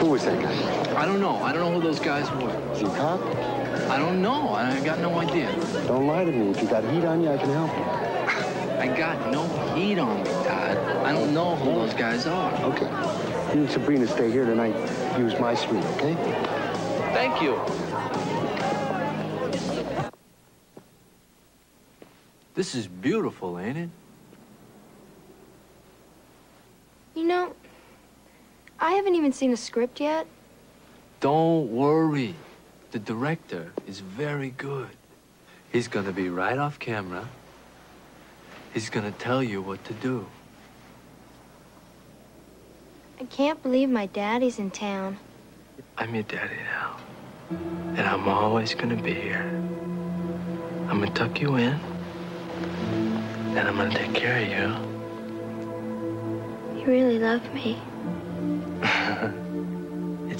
Who was that guy? I don't know. I don't know who those guys were. Is he a cop? I don't know. I got no idea. Don't lie to me. If you got heat on you, I can help you. I got no heat on me, Todd. I don't know who those guys are. Okay. You and Sabrina stay here tonight. Use my suite, okay? Thank you. This is beautiful, ain't it? You know, I haven't even seen a script yet. Don't worry. The director is very good. He's gonna be right off camera. He's gonna tell you what to do. I can't believe my daddy's in town. I'm your daddy now. And I'm always gonna be here. I'm gonna tuck you in. And I'm gonna take care of you. You really love me.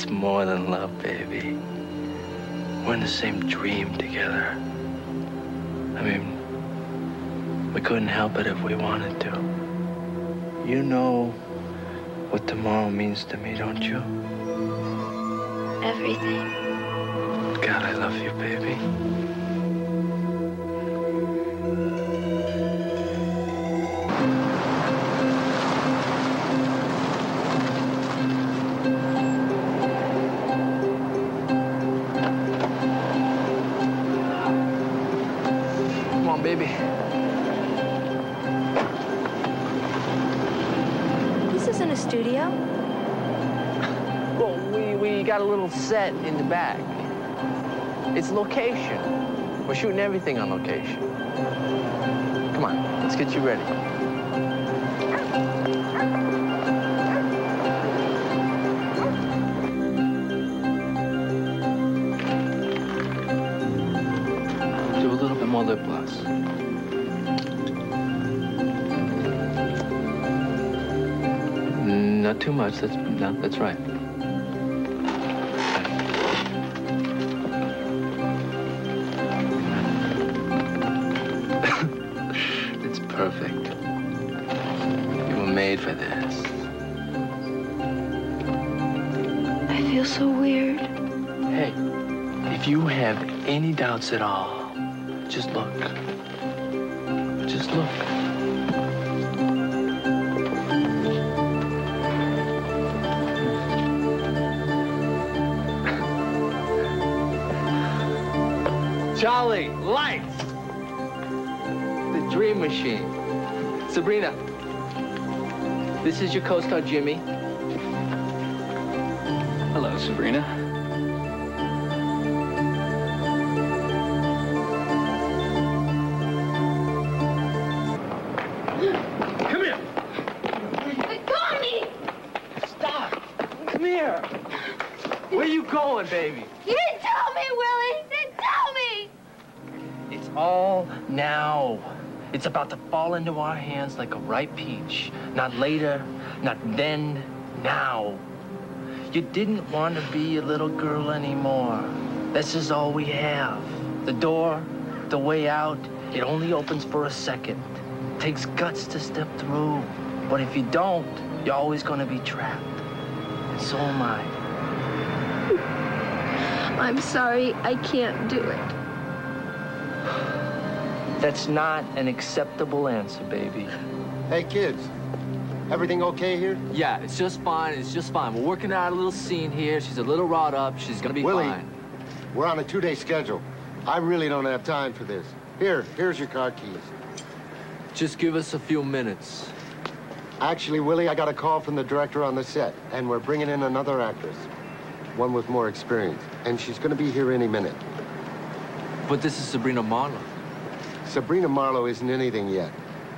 It's more than love, baby. We're in the same dream together. I mean, we couldn't help it if we wanted to. You know what tomorrow means to me, don't you? Everything. God, I love you, baby. Studio. Well, we, we got a little set in the back. It's location. We're shooting everything on location. Come on, let's get you ready. Do a little bit more lip gloss. Not too much. That's no, that's right. it's perfect. You were made for this. I feel so weird. Hey, if you have any doubts at all, just look. Just look. Charlie, lights! The dream machine. Sabrina, this is your co-star, Jimmy. Hello, Sabrina. All now. It's about to fall into our hands like a ripe peach. Not later, not then, now. You didn't want to be a little girl anymore. This is all we have. The door, the way out, it only opens for a second. takes guts to step through. But if you don't, you're always going to be trapped. And so am I. I'm sorry, I can't do it. That's not an acceptable answer, baby. Hey, kids. Everything okay here? Yeah, it's just fine. It's just fine. We're working out a little scene here. She's a little wrought up. She's gonna be Willie. fine. We're on a two-day schedule. I really don't have time for this. Here, here's your car keys. Just give us a few minutes. Actually, Willie, I got a call from the director on the set, and we're bringing in another actress. One with more experience. And she's gonna be here any minute. But this is Sabrina Marlowe. Sabrina Marlowe isn't anything yet.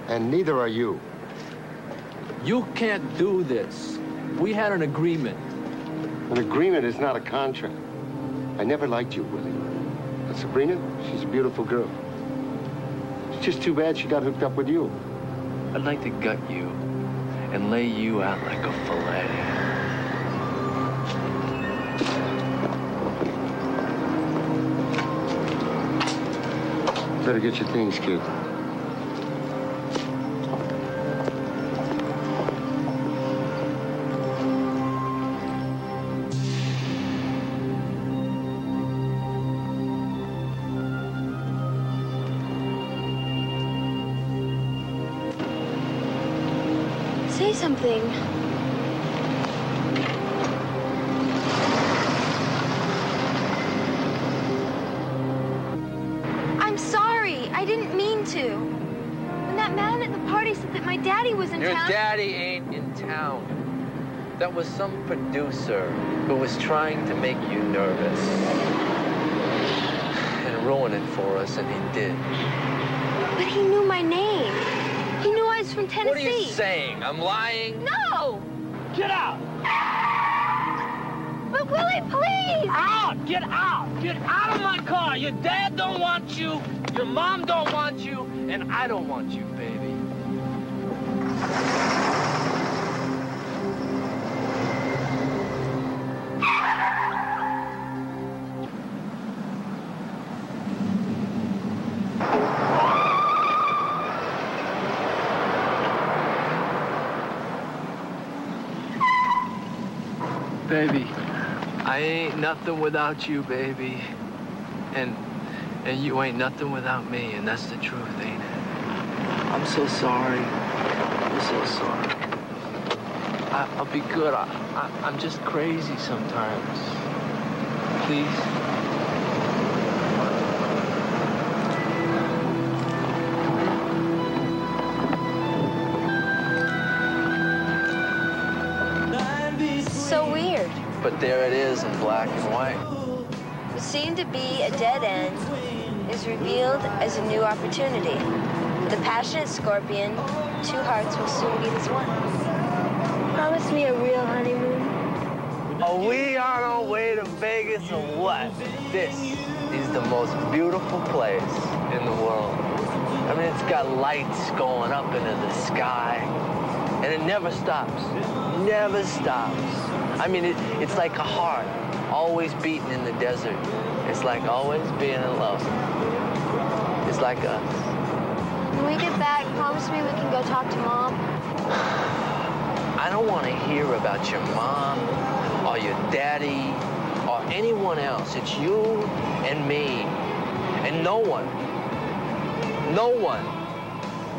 And neither are you. You can't do this. We had an agreement. An agreement is not a contract. I never liked you, Willie. But Sabrina, she's a beautiful girl. It's just too bad she got hooked up with you. I'd like to gut you and lay you out like a fillet. better get your things, kid. Say something. I didn't mean to. When that man at the party said that my daddy was in Your town. Your daddy ain't in town. That was some producer who was trying to make you nervous. And ruin it for us, and he did. But he knew my name. He knew I was from Tennessee. What are you saying? I'm lying? No! Get out! But Willie, please! Out! Get out! Get out of my car! Your dad don't want you, your mom don't want you, and I don't want you, baby. Baby, I ain't nothing without you, baby. And and you ain't nothing without me, and that's the truth, ain't it? I'm so sorry. I'm so sorry. I, I'll be good. I, I, I'm just crazy sometimes. Please. But there it is in black and white. What seemed to be a dead end is revealed as a new opportunity. With a passionate scorpion, two hearts will soon beat as one. Promise me a real honeymoon. Oh, are we on our way to Vegas or what? This is the most beautiful place in the world. I mean, it's got lights going up into the sky, and it never stops. Never stops. I mean, it, it's like a heart always beating in the desert. It's like always being in love. It's like us. When we get back, promise me we can go talk to Mom. I don't want to hear about your mom or your daddy or anyone else. It's you and me. And no one, no one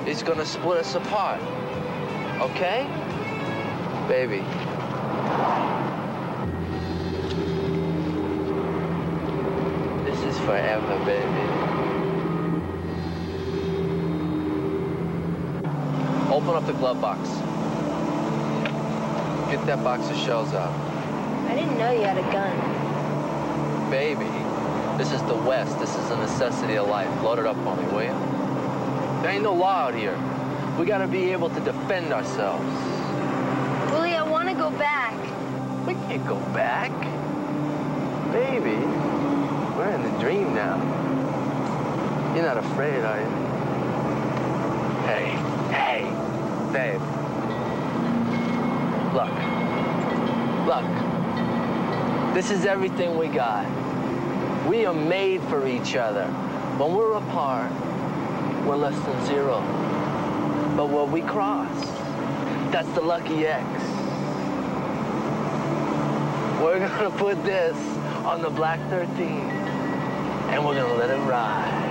is going to split us apart. Okay? Baby. Forever, baby. Open up the glove box. Get that box of shells out. I didn't know you had a gun. Baby, this is the West. This is a necessity of life. Load it up for me, will you? There ain't no law out here. We gotta be able to defend ourselves. Willie, I want to go back. We can't go back. Baby, we're in the dream now. You're not afraid, are you? Hey, hey, babe. Look, look. This is everything we got. We are made for each other. When we're apart, we're less than zero. But when we cross, that's the lucky X. We're gonna put this on the Black 13, and we're gonna let it ride.